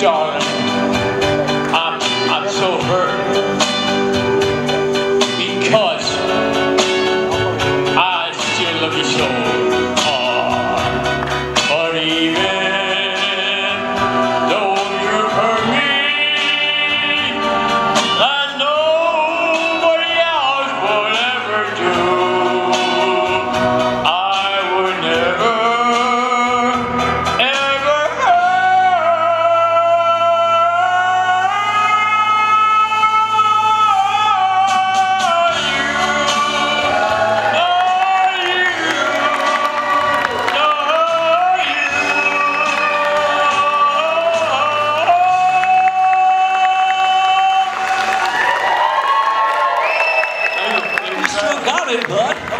darling. it, bud.